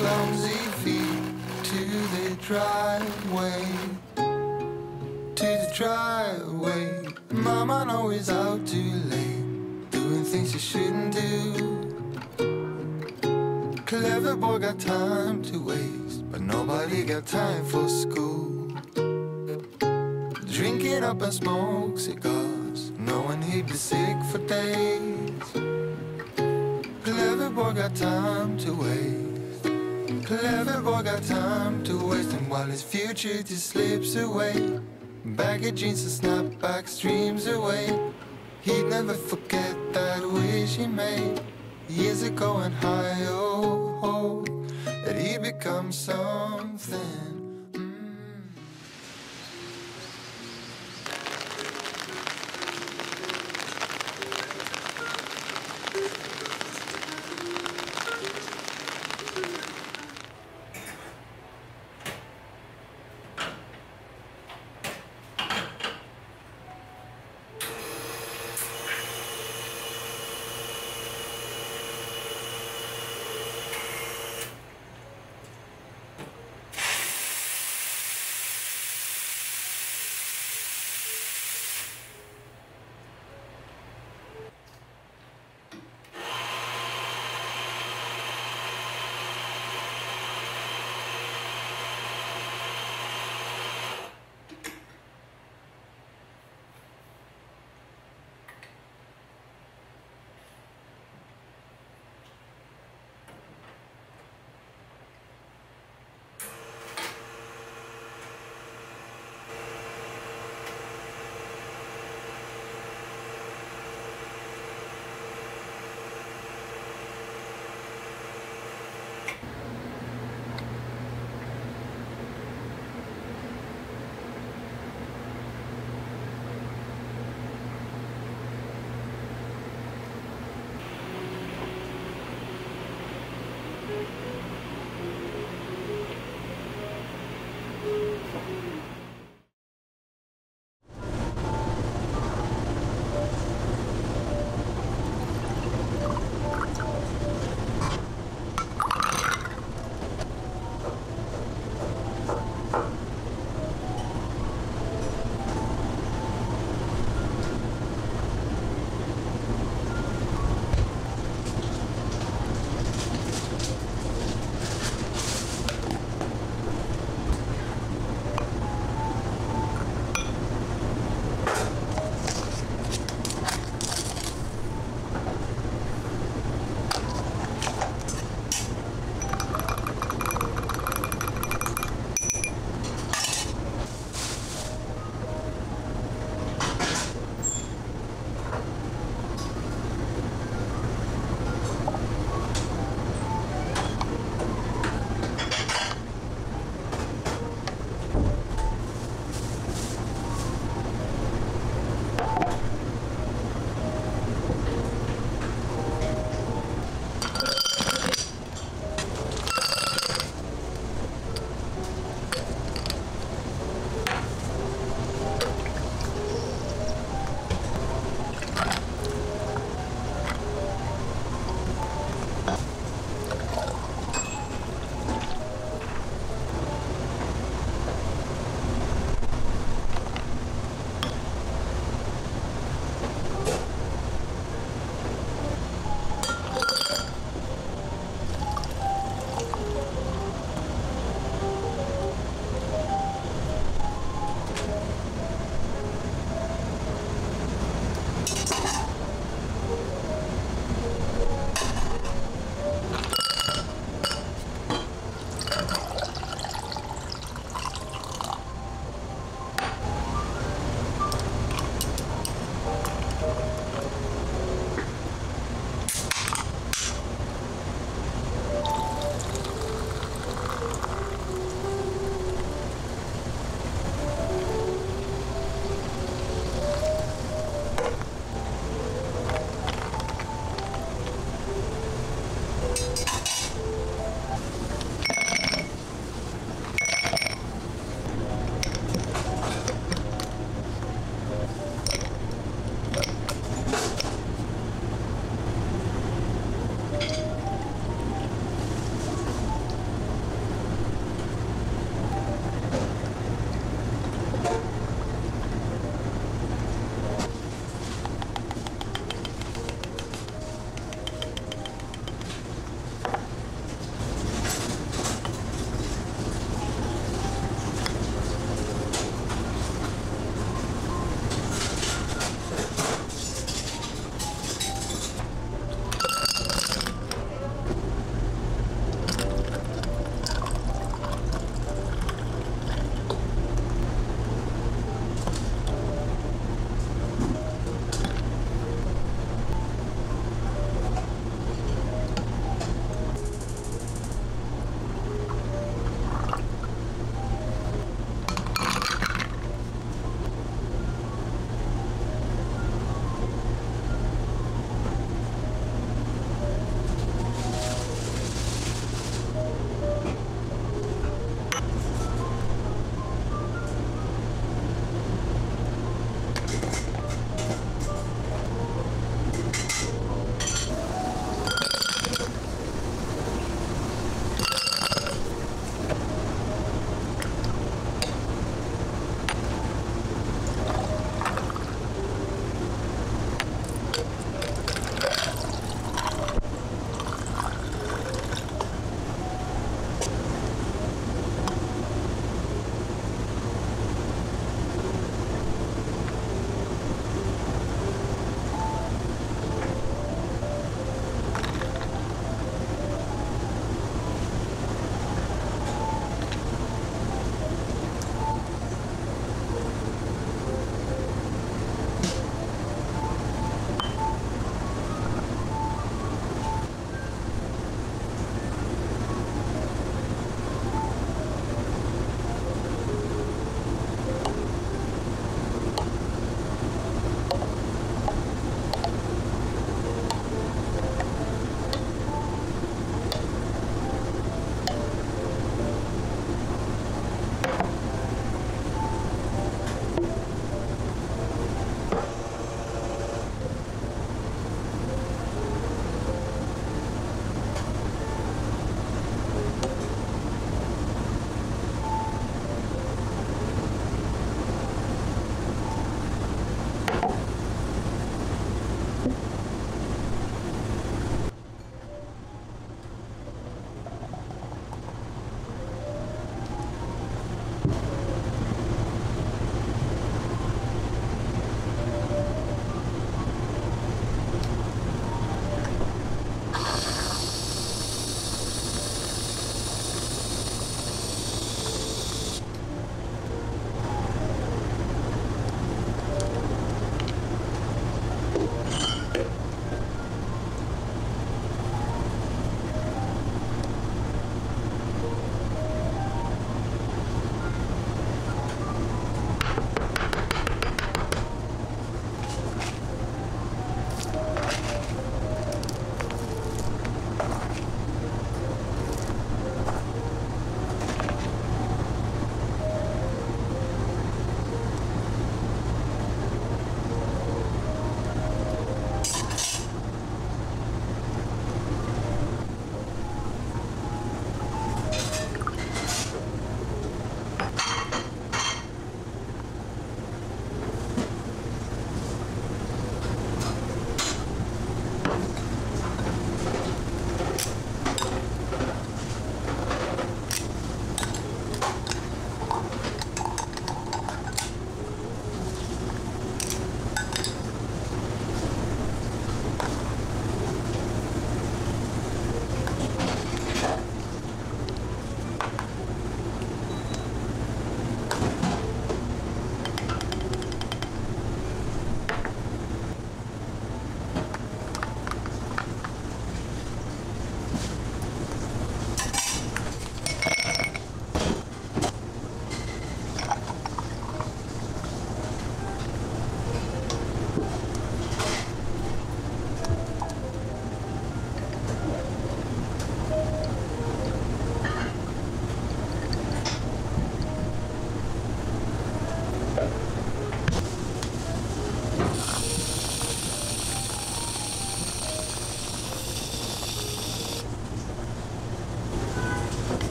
clumsy feet to the driveway. To the driveway. Mama always out too late, doing things she shouldn't do. Clever boy got time to waste, but nobody got time for school. Drinking up and smoke cigars, knowing he'd be sick for days. Clever boy got time to waste. Clever boy got time to waste, and while his future just slips away, baggy jeans and snapback streams away. He'd never forget that wish he made years ago and high oh, oh that he'd become something.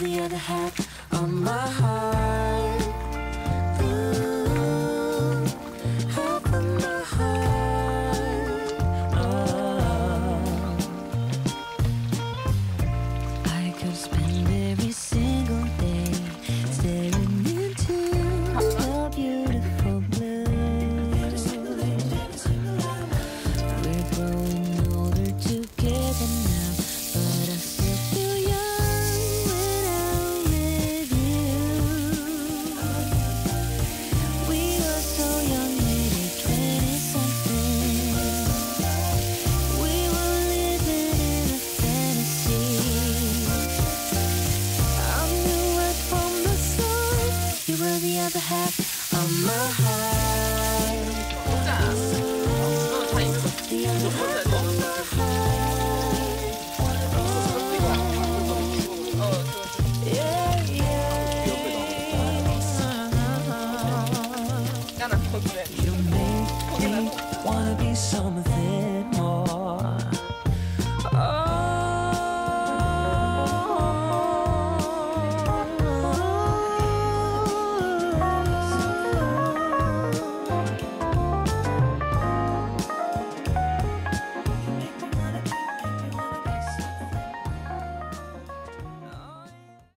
The other half of my heart. You make